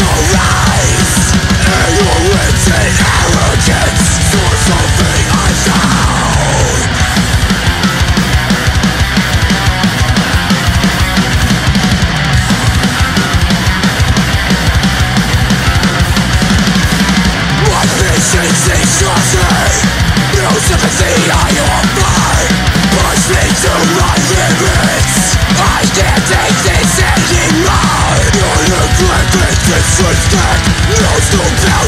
or rise Ignorance and arrogance something I found My patience exhausted No sympathy I offer Push me to my limits. I can't take disrespect Knows no bounds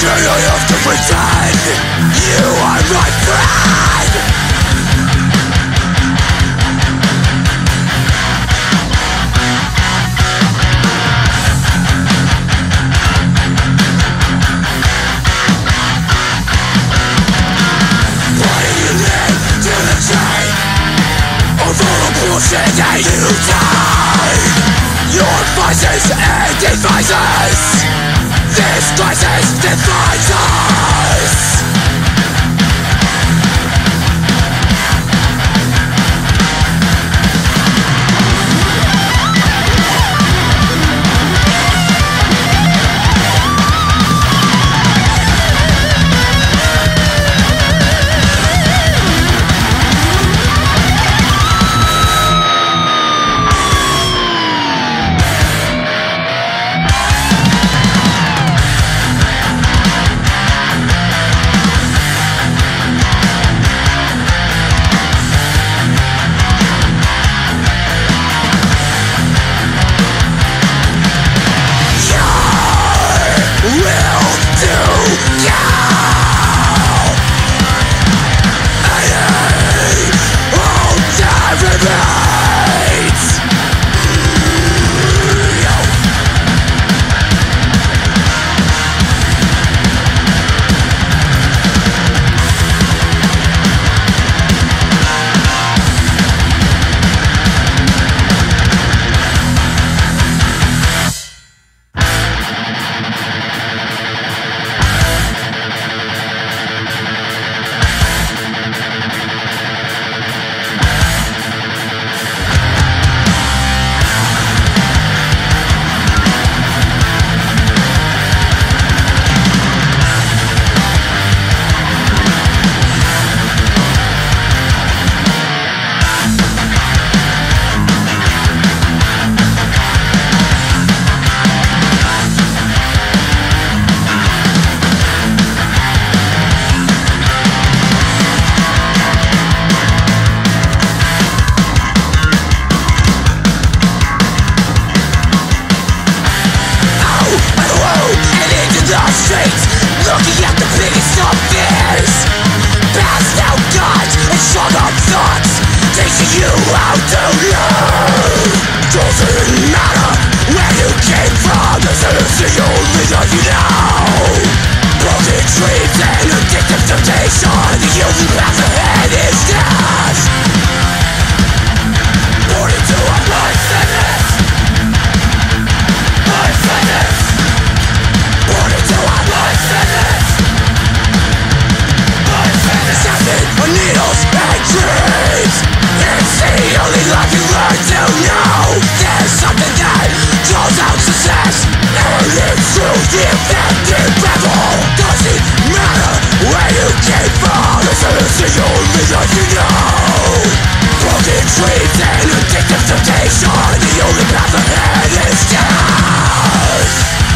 Again I have to pretend. You are my friend do you bullshit that you die. Your vices and devices These crises este us. It's the only life you know Broken dreams and addictive temptation The only path ahead is death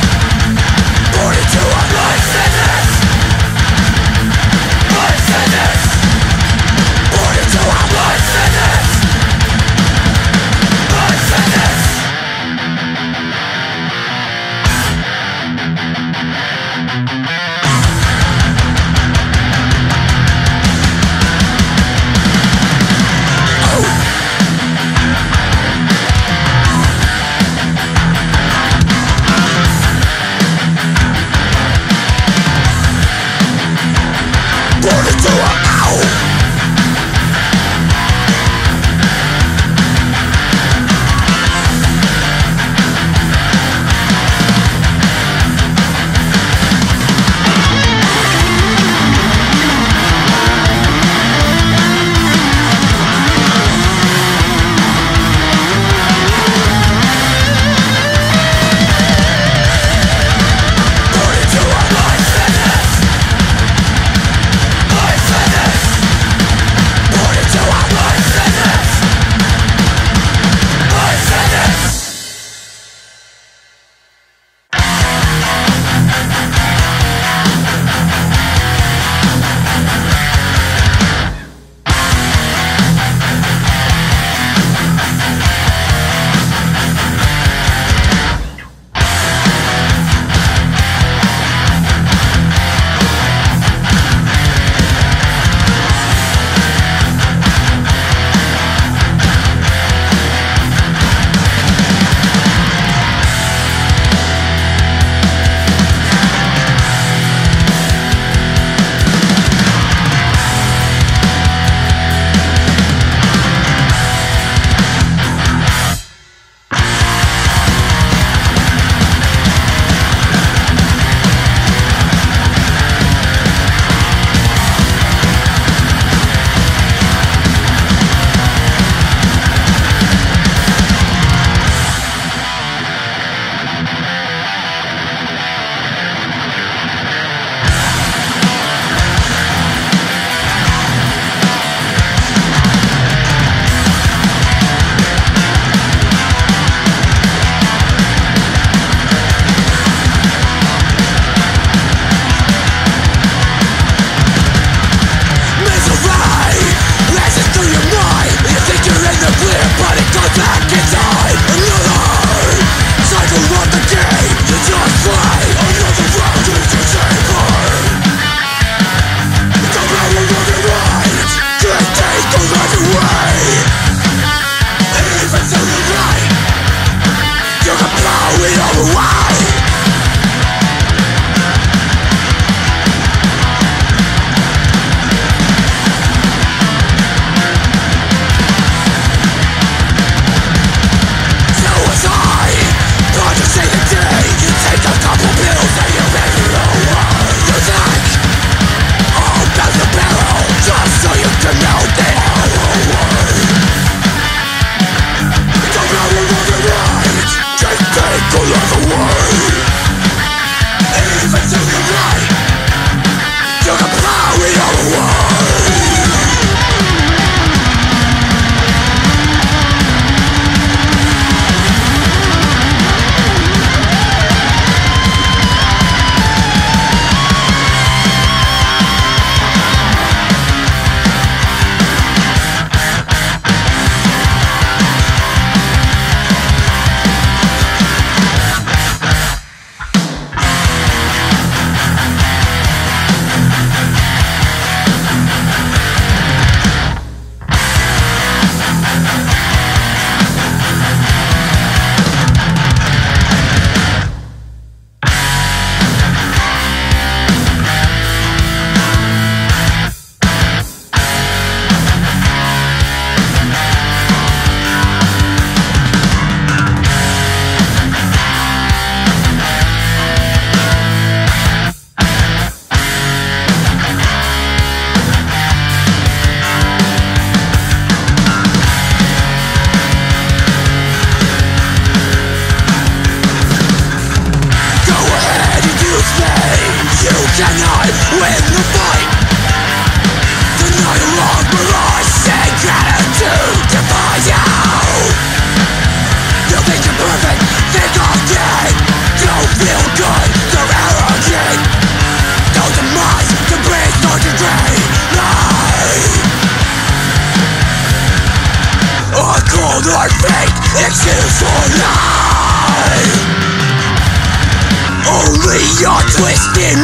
twisted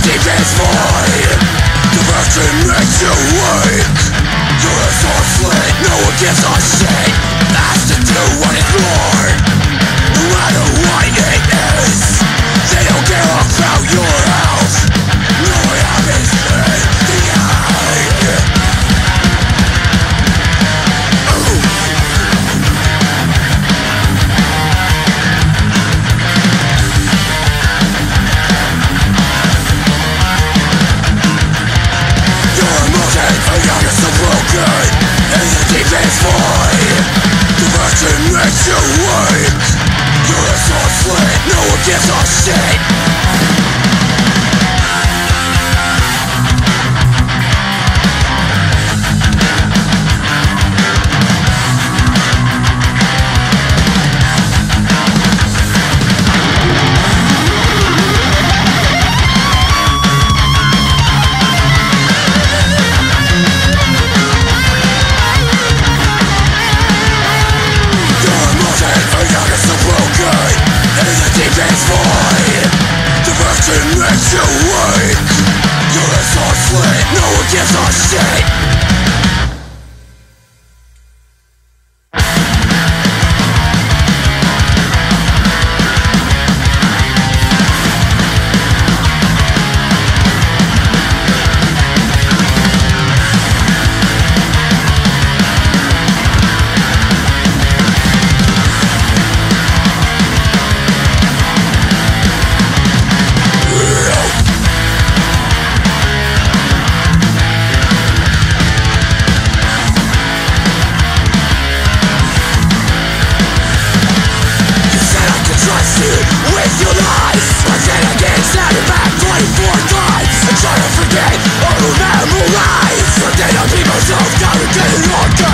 empty is void Depression makes you weak You're a sore no one gives a shit. That's to do what it's for. No matter what it is They don't care about your gives all shit? be on the rise Certain people self-doubt and cannot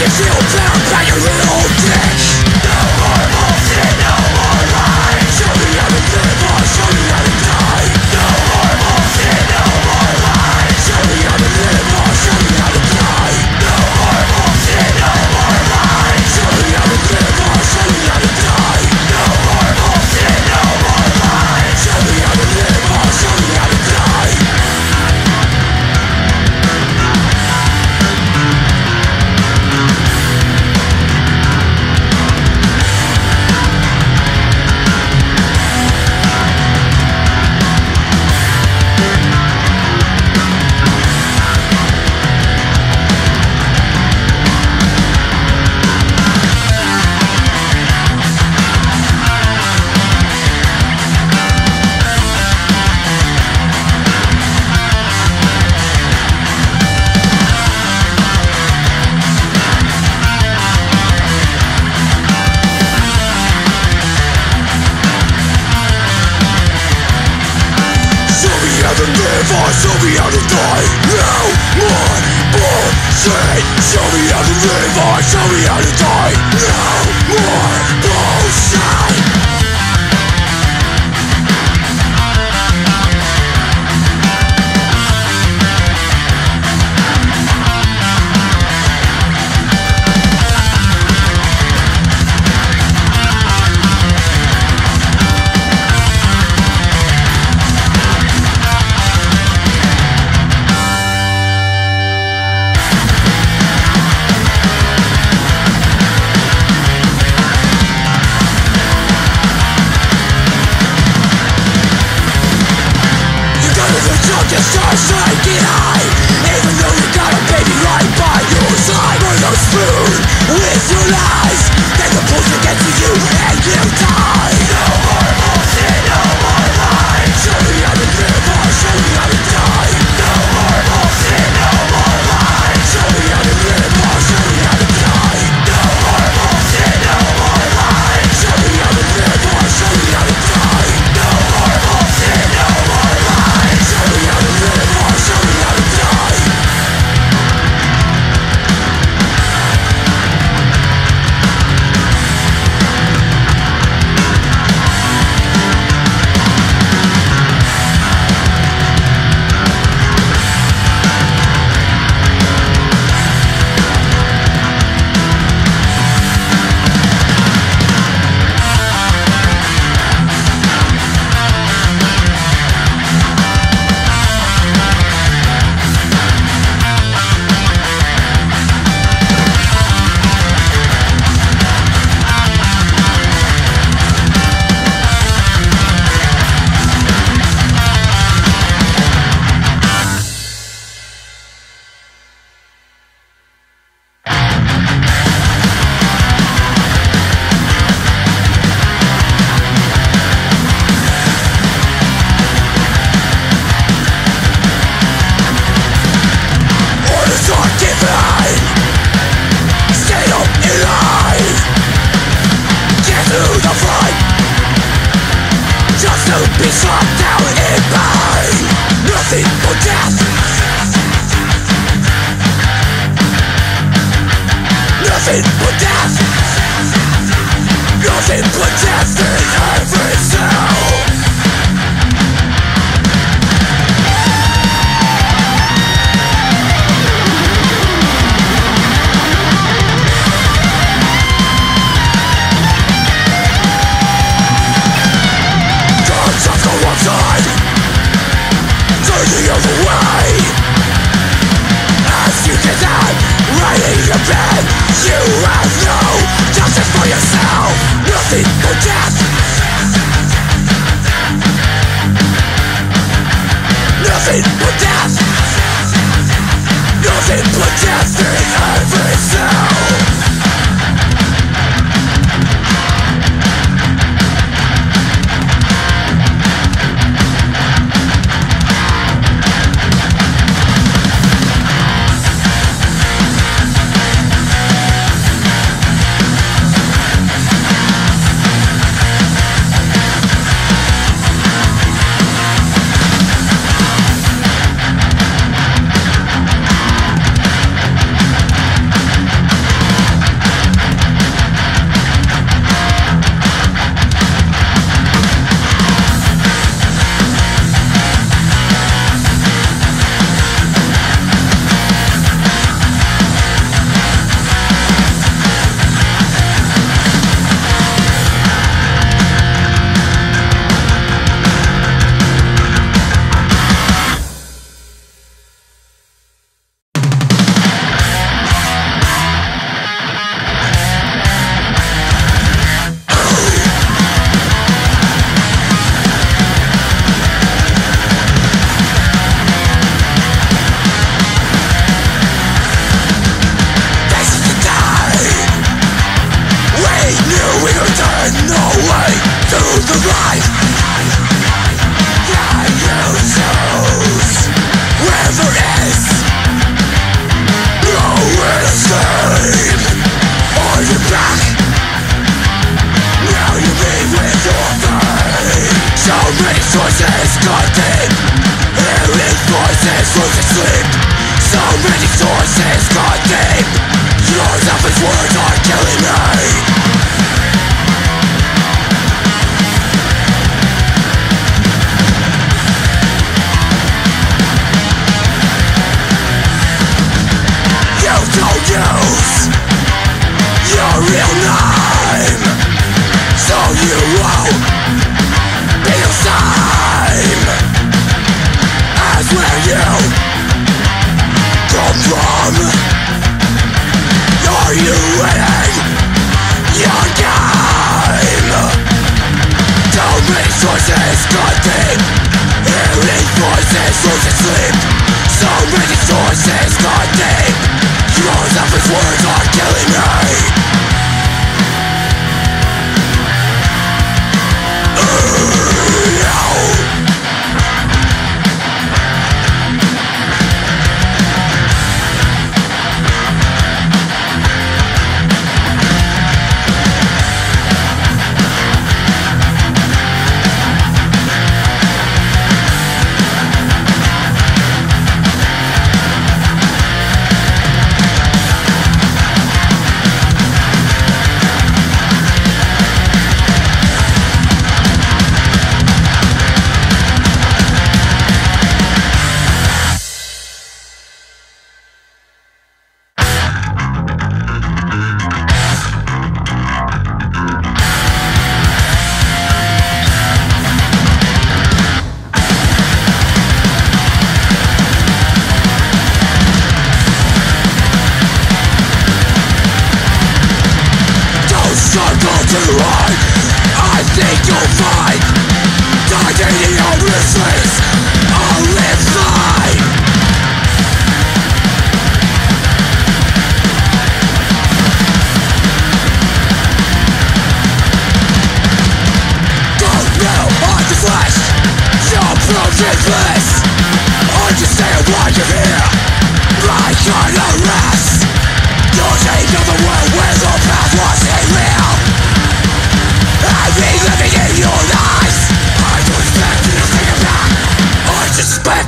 You. feel down like a real dick No more bullshit, no more lies Show me how to live, or show me how to me how to die. No more bullshit Show me how to live. Or show me how to die. No more bullshit food No way to the life that you nowhere to back. Now you leave with your fate. So many choices cut deep Hearing voices sleep So many cut deep Your selfish words are killing me choose your real name So you won't be the same As where you. Come from Are you winning your game? Don't make choices, God Hearing voices lose sleep So many choices Your selfish words are killing me.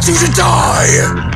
you to die!